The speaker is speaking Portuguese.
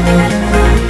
Música